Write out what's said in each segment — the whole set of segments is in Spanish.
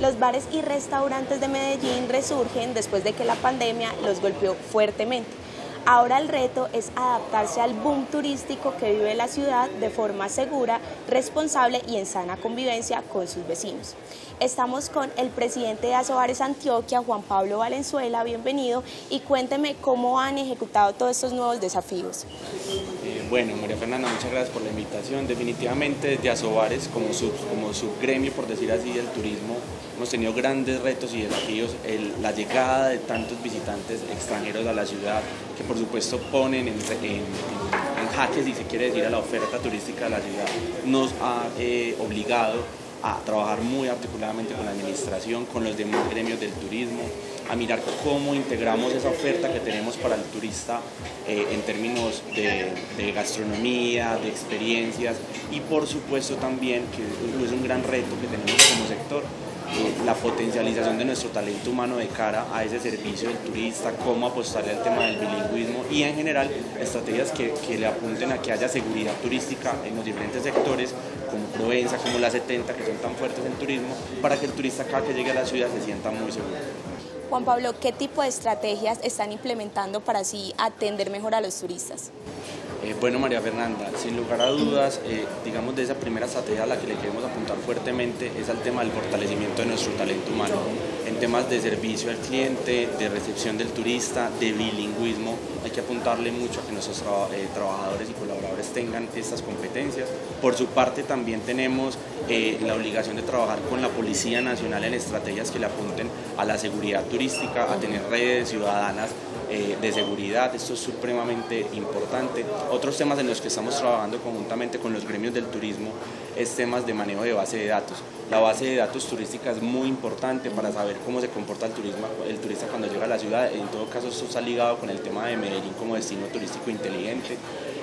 Los bares y restaurantes de Medellín resurgen después de que la pandemia los golpeó fuertemente. Ahora el reto es adaptarse al boom turístico que vive la ciudad de forma segura, responsable y en sana convivencia con sus vecinos. Estamos con el presidente de Asobares Antioquia, Juan Pablo Valenzuela, bienvenido y cuénteme cómo han ejecutado todos estos nuevos desafíos. Bueno, María Fernanda, muchas gracias por la invitación. Definitivamente desde Asobares, como, sub, como subgremio, por decir así, del turismo, hemos tenido grandes retos y desafíos. la llegada de tantos visitantes extranjeros a la ciudad, que por supuesto ponen en, jaque, si se quiere decir, a la oferta turística de la ciudad, nos ha eh, obligado a trabajar muy articuladamente con la administración, con los demás gremios del turismo, a mirar cómo integramos esa oferta que tenemos para el turista eh, en términos de, de, gastronomía, de experiencias y por supuesto también, que es un gran reto que tenemos como sector, eh, la potencialización de nuestro talento humano de cara a ese servicio del turista, cómo apostarle al tema del bilingüismo y en general estrategias que, que le apunten a que haya seguridad turística en los diferentes sectores como Provenza, como la 70, que son tan fuertes en turismo, para que el turista cada que llegue a la ciudad se sienta muy seguro. Juan Pablo, ¿qué tipo de estrategias están implementando para así atender mejor a los turistas? Bueno, María Fernanda, sin lugar a dudas, eh, digamos de esa primera estrategia a la que le queremos apuntar fuertemente es al tema del fortalecimiento de nuestro talento humano, en temas de servicio al cliente, de recepción del turista, de bilingüismo, hay que apuntarle mucho a que nuestros eh, trabajadores y colaboradores tengan estas competencias. Por su parte también tenemos la obligación de trabajar con la Policía Nacional en estrategias que le apunten a la seguridad turística, a tener redes ciudadanas eh, de seguridad, esto es supremamente importante. Otros temas en los que estamos trabajando conjuntamente con los gremios del turismo es temas de manejo de base de datos. La base de datos turística es muy importante para saber cómo se comporta el, turismo, el turista cuando llega a la ciudad. En todo caso, esto está ligado con el tema de Medellín como destino turístico inteligente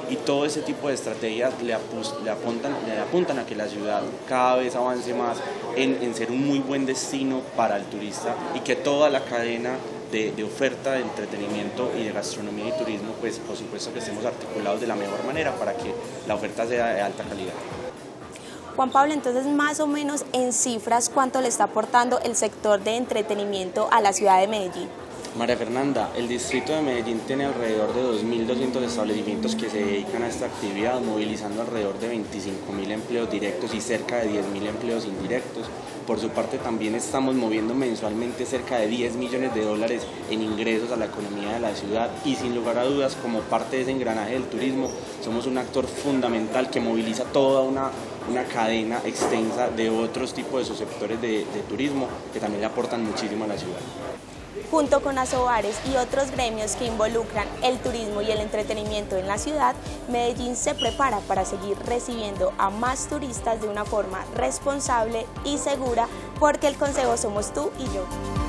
y todo ese tipo de estrategias le, apuntan, le apuntan a que la ciudad cada vez avance más en, en ser un muy buen destino para el turista y que toda la cadena de, oferta de entretenimiento y de gastronomía y turismo, pues por supuesto que estemos articulados de la mejor manera para que la oferta sea de alta calidad. Juan Pablo, entonces más o menos en cifras, ¿cuánto le está aportando el sector de entretenimiento a la ciudad de Medellín? María Fernanda, el distrito de Medellín tiene alrededor de 2.200 establecimientos que se dedican a esta actividad, movilizando alrededor de 25.000 empleos directos y cerca de 10.000 empleos indirectos. Por su parte, también estamos moviendo mensualmente cerca de 10 millones de dólares en ingresos a la economía de la ciudad y sin lugar a dudas, como parte de ese engranaje del turismo, somos un actor fundamental que moviliza toda una, una cadena extensa de otros tipos de subsectores de, de turismo que también le aportan muchísimo a la ciudad. Junto con Asobares y otros gremios que involucran el turismo y el entretenimiento en la ciudad, Medellín se prepara para seguir recibiendo a más turistas de una forma responsable y segura porque el consejo somos tú y yo.